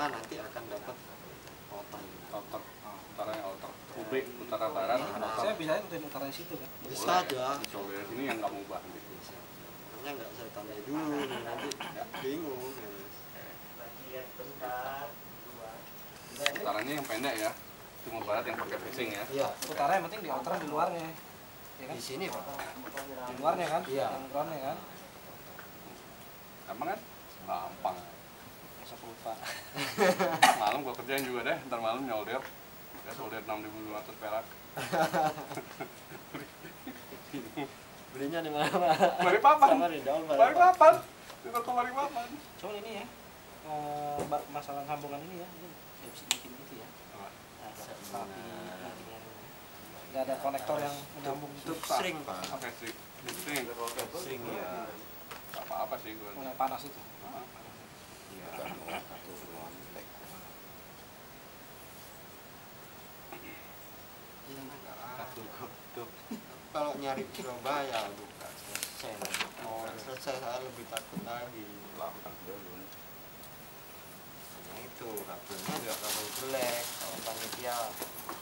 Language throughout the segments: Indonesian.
utara nanti akan dapat kota outer ah, utaranya outer publik utara barat Saya bisa ikutin utara di situ kan. bisa aja Soalnya ini yang nggak mau ubah gitu makanya nggak saya tandai dulu nanti bingung ya. utaranya yang pendek ya timur barat yang pakai facing ya iya Utara yang penting di outer di luarnya. Ya kan? di sini pak Di luarnya kan? Iya. Yang groundnya kan? gampang kan gampang Masa lupa. malam gua kerjain juga deh ntar malam nyolder ya solder 6.200 perak. Belinya di mana? Balik papan. Balik papan. Di toko balik papan. Cuman ini ya, eh, masalah sambungan ini ya, ini nggak bisa bikin gitu ya. Rapinya. Nggak ada konektor yang menyambung. Sering pak pakai string. String. Sering ya apa apa sih gua. Yang panas itu. Ah, iya satu kontak satu Tuh, kalau nyari di Surabaya bukan selesai. Mau selesai saya lebih takut lagi. Hanya itu kabelnya juga kabel jelek kalau panitia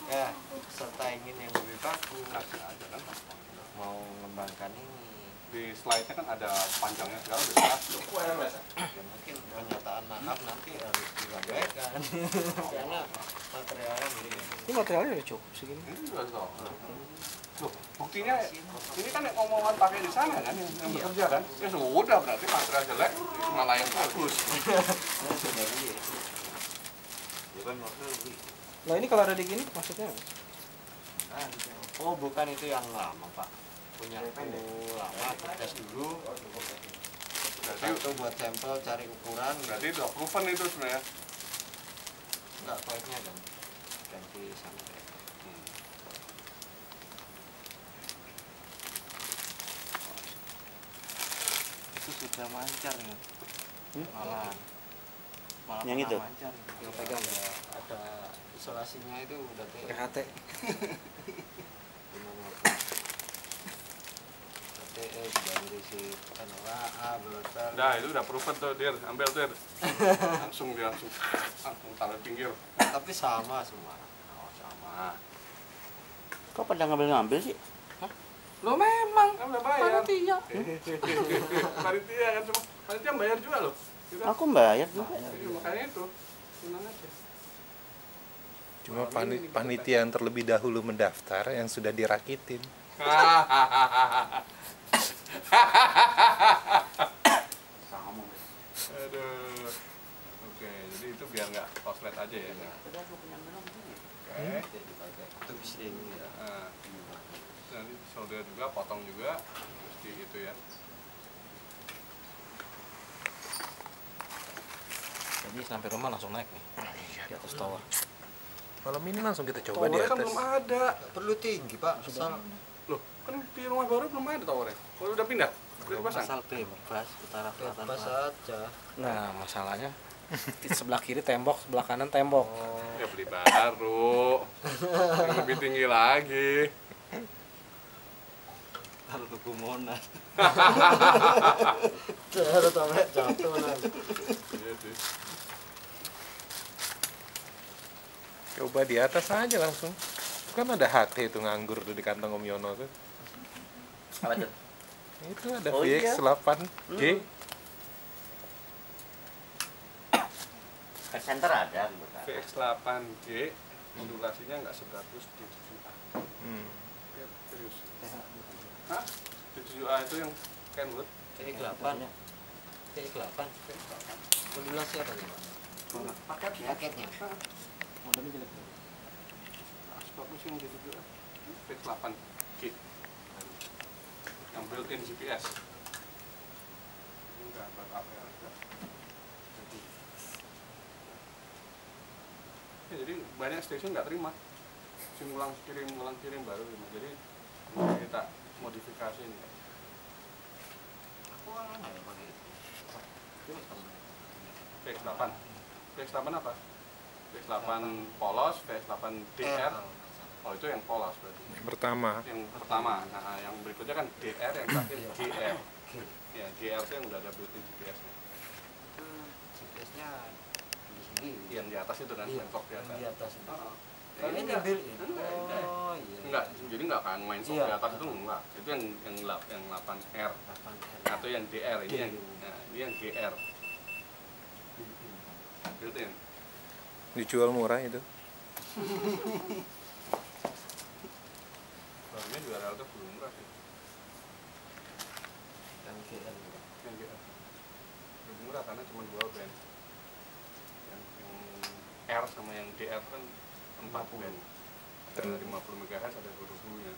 ya serta ingin yang lebih bagus. Kan? Mau mengembangkan ini di slide-nya kan ada panjangnya segala udah jelas tuh. Ya mungkin pernyataan maaf nanti harus disampaikan. Karena materialnya begini Ini materialnya udah cukup segini. ini juga toh Loh, buktinya ini kan yang omongan pakai di sana kan yang, yang bekerja kan? Ya sudah berarti material jelek malah yang bagus. Nah ini kalau ada di gini maksudnya apa? oh bukan itu yang lama pak punya aku lama tes dulu. Berarti satu buat sampel cari ukuran. Berarti itu proven itu sebenarnya? Enggak proyeknya kan ganti sampai itu sudah mancar ya? Hmm? malah malah Yang itu? mancar. Gitu. yang pegang. Ya ada isolasinya itu udah TE PHT. dari si Nah itu udah proven tuh dir, ambil dir. Langsung dia langsung, langsung taruh pinggir. Tapi sama semua Oh sama. Kok pada ngambil-ngambil sih? Lo memang. Kan udah bayar. Panitia. Panitia kan cuma, panitia bayar juga loh. Gitu. Aku bayar juga. Iya, makanya itu. Tenang aja? Cuma pani- panitia yang terlebih dahulu mendaftar yang sudah dirakitin. Aduh. Oke, jadi itu biar nggak koslet aja ya Oke. Itu bisa ini ya. Nah, nanti solder juga, potong juga Terus di itu ya. Jadi sampai rumah langsung naik nih. Di atas tower. Malam ini langsung kita coba di Towernya kan atas. belum ada. Perlu tinggi pak. Loh, kan di rumah baru belum ada towernya Kalau udah pindah, udah dipasang? asal bebas utara selatan bebas saja Nah masalahnya di sebelah kiri tembok, sebelah kanan tembok. Ya beli baru. Yang lebih tinggi lagi. Taruh tuku monas harus sampai jatuh nanti Iya Coba di atas aja langsung. Kan ada HT itu nganggur tuh di kantong Om Yono tuh. Apa tuh? Itu ada Oh, iya. VX8G. Ke center ada bukan? VX8G modulasinya nggak sebagus di 7A Hmm. Ya, serius. Hah? Di 7A itu yang Kenwood? TE 8 TE 8 modulasi apa nih pak? Paketnya. Paketnya Modelnya jelek. Nah, sebagus yang di 7A VX8G yang built-in GPS backup ya? Jadi ya, jadi banyak stasiun nggak terima. Sim ulang kirim ulang kirim baru terima. Jadi kita modifikasi ini aku kan nggak pakai itu VX8 VX8 apa? VX8 polos, VX8 DR oh itu yang polos berarti Yang pertama. yang pertama nah yang berikutnya kan DR yang terakhir GR ya GR itu yang udah ada built-in GPS nya GPS nya di sini yang di atas itu kan Iya, mentok di yang atas di atas itu. Heeh. Kalau ini enggak. built in. Enggak, enggak. Oh iya. enggak jadi enggak kan main sok Iya. di atas itu enggak itu yang yang lap yang 8 R Delapan R. atau yang DR ini yang Built-in. nah, ini yang GR built in Dijual murah itu. murah juga. yang GR belum murah karena cuma dua band yang, yang R sama yang DR kan 4 band ada 50 MHz ada 20 nya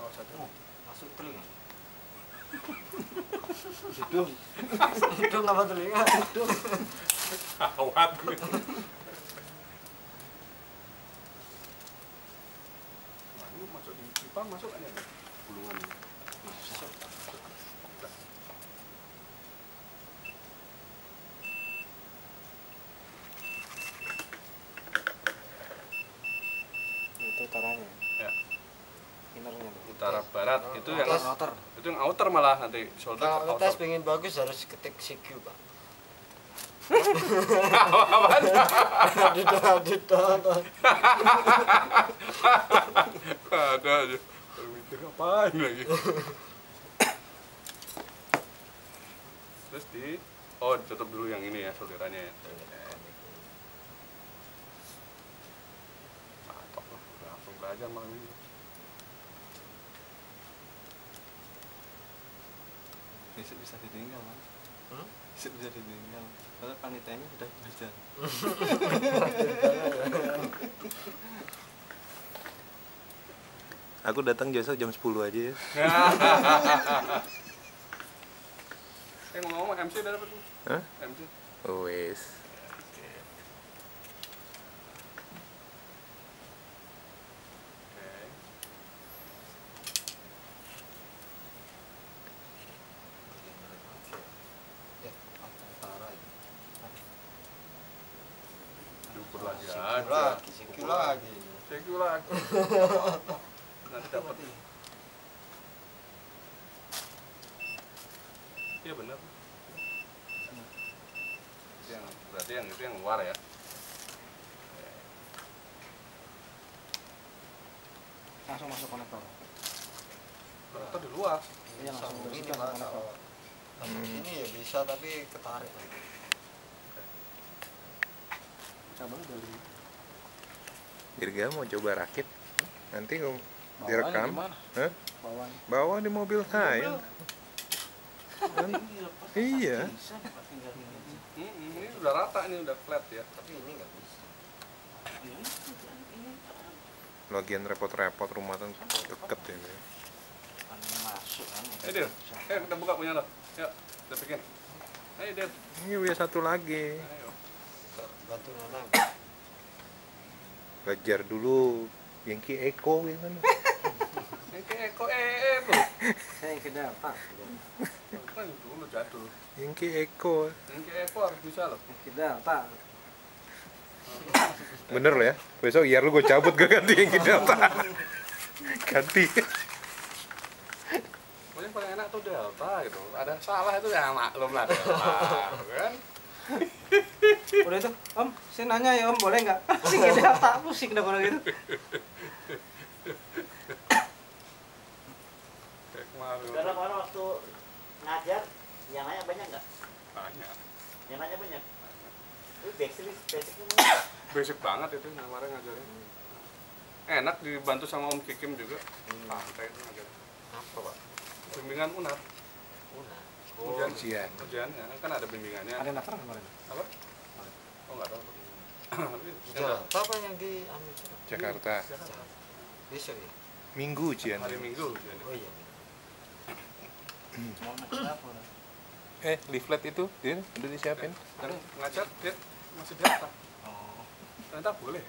oh satu Masuk telinga. Hidung. Hidung apa telinga? Hidung. awat Nah, ini masuk di pipa masuk aja nih gulungan masuk itu utaranya ya innernya tuh utara barat itu yang outer itu yang outer malah nanti shoulder Kalau outer tes pengen bagus harus ketik CQ pak. Aduh, aduh, aduh. ada aja mikir ngapain lagi terus di oh tutup dulu yang ini ya solderannya ya mantap lah langsung belajar malam ini Besok bisa ditinggal kan? Hmm? Besok bisa ditinggal. Karena panitianya sudah belajar. Aku datang jasa jam 10 aja ya. eh ngomong-ngomong MC udah dapet tuh Hah? MC Oh, wes. Diukur lagi CQ lagi, CQ lagi. Nanti dapat iya benar yang berarti yang itu yang luar ya langsung masuk konektor atau di luar Iya, langsung ini sambung sini ya bisa tapi ketarik lagi. Cabang Dirga mau coba rakit. Nanti om Bawahnya direkam. Hah? Bawa di mobil saya. Iya. Tinggal ini. Hmm, ini udah rata ini udah flat ya Tapi ini nggak bisa. Ya, kan Lagian repot-repot rumah kan deket ini. masuk eh Del eh kita buka punya lo yuk kita bikin ayo Del Ini udah satu lagi. ayo Bantu Nana. Belajar dulu Yankee Eko gitu kayak eko eh tuh saya yang ke delta kan dulu jadul Yankee Eko. kayak eko harus bisa loh ke delta Bener lo ya? Besok iya lu gue cabut gak ganti Yankee Delta. ganti. Pokoknya paling enak tuh delta gitu ada salah itu ya maklum lah delta kan udah itu om saya nanya ya om boleh nggak? Sih ke delta pusing dah kalau gitu kayak kemarin. Waktu ngajar, yang nanya banyak nggak? banyak. Yang nanya banyak. Itu basic basicnya mana? basic banget itu yang kemarin ngajarin. Enak dibantu sama Om Kikim juga. Santai itu ngajarin. Apa pak? bimbingan unar Una. ujian ujian. ujiannya kan ada bimbingannya ada yang daftar kemarin apa oh nggak tahu Jakarta apa yang di Amerika? Jakarta. Besok ya? Minggu ujian. hari Minggu ujiannya. Oh iya. Eh, leaflet itu dia udah disiapin. dan ngajar dia masih delta Oh. ternyata boleh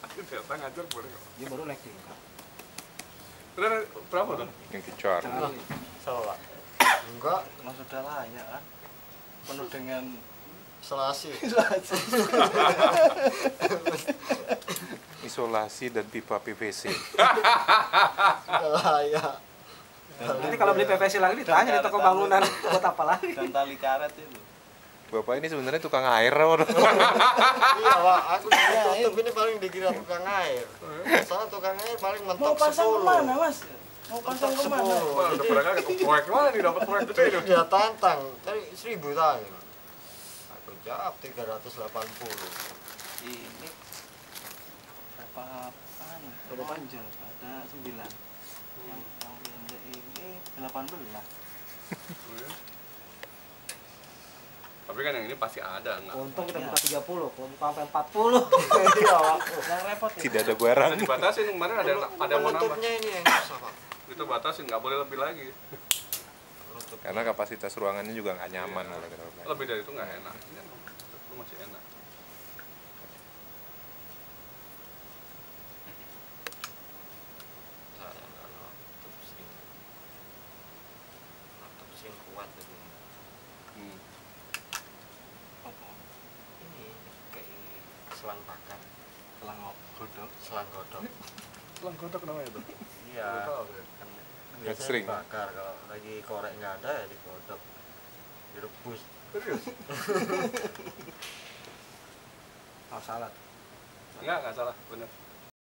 aku delta ngajar boleh dia baru naik tingkat Terus berapa tuh Yang kecor. Cari. Pak? Enggak. Mas sudah layak kan? Penuh dengan Selasi. Isolasi dan pipa PVC. Layak. nanti kalau beli PVC lagi ditanya di toko bangunan buat apa lagi dan tali karet itu. Bapak ini sebenarnya tukang air waduh. iya pak aku Iya, tutup ini paling dikira tukang air soalnya tukang air paling Mau mentok pasang sepuluh ke mana mas? Mau ke mana? Wah, udah pernah kan proyek mana nih dapat proyek gede dia tantang. Tadi seribu tadi aku jawab 380 ini berapa anu? Berapa? Panjang ada sembilan. Yang yang pendek ini delapan belas. Tapi kan yang ini pasti ada nggak? Untung kita Iya. buka 30, kalau buka sampai 40 iya pak. Yang repot ya Tidak ada barang. Kan dibatasin kemarin ada ada mau nambah. Penutupnya ini yang susah pak itu batasin nggak boleh lebih lagi. Karena kapasitas ruangannya juga nggak nyaman kalau kita bilang. lebih dari itu nggak enak. Ini itu masih enak. Hmm. ini kayak selang bakar. Selang godok selang godok Selang kotak namanya itu iya. Ya. kan Heat biasanya shrink. dibakar kalau lagi korek nggak ada ya digodok direbus. Serius? Oh salah nggak nggak salah bener